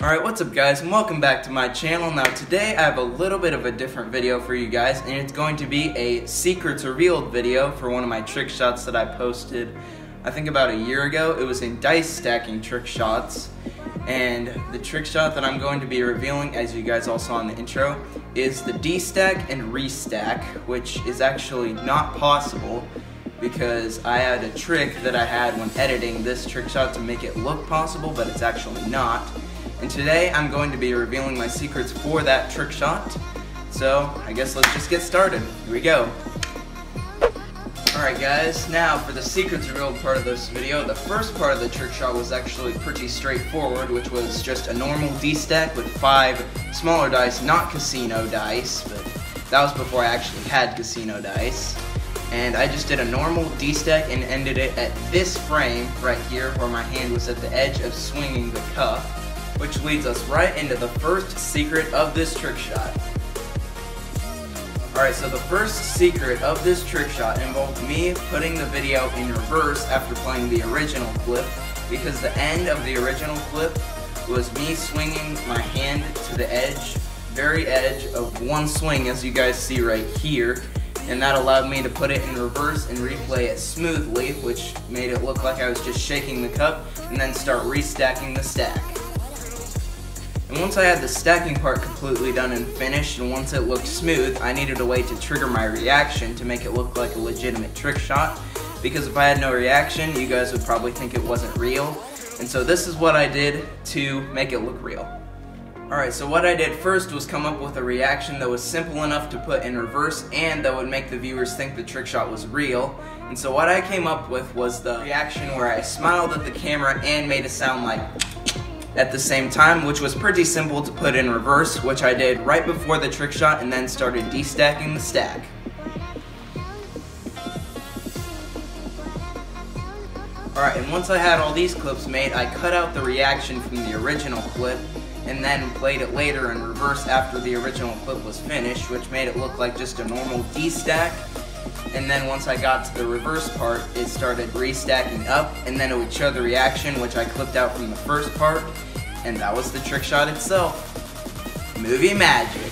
Alright, what's up guys and welcome back to my channel. Now today I have a little bit of a different video for you guys and it's going to be a secrets revealed video for one of my trick shots that I posted I think about a year ago. It was in dice stacking trick shots and the trick shot that I'm going to be revealing as you guys all saw in the intro is the D-stack and restack which is actually not possible because I had a trick that I had when editing this trick shot to make it look possible, but it's actually not. And today I'm going to be revealing my secrets for that trick shot. So I guess let's just get started. Here we go. Alright guys, now for the secrets revealed part of this video, the first part of the trick shot was actually pretty straightforward, which was just a normal D-stack with five smaller dice, not casino dice, but that was before I actually had casino dice and I just did a normal D-stack and ended it at this frame right here where my hand was at the edge of swinging the cup, which leads us right into the first secret of this trick shot. Alright, so the first secret of this trick shot involved me putting the video in reverse after playing the original clip because the end of the original clip was me swinging my hand to the edge, very edge of one swing as you guys see right here, and that allowed me to put it in reverse and replay it smoothly, which made it look like I was just shaking the cup, and then start restacking the stack. And once I had the stacking part completely done and finished, and once it looked smooth, I needed a way to trigger my reaction to make it look like a legitimate trick shot, because if I had no reaction, you guys would probably think it wasn't real. And so this is what I did to make it look real. Alright, so what I did first was come up with a reaction that was simple enough to put in reverse and that would make the viewers think the trick shot was real. And so what I came up with was the reaction where I smiled at the camera and made a sound like at the same time, which was pretty simple to put in reverse, which I did right before the trick shot and then started destacking the stack. Alright, and once I had all these clips made, I cut out the reaction from the original clip and then played it later in reverse after the original clip was finished, which made it look like just a normal D-stack. And then once I got to the reverse part, it started restacking up, and then it would show the reaction, which I clipped out from the first part, and that was the trick shot itself. Movie magic.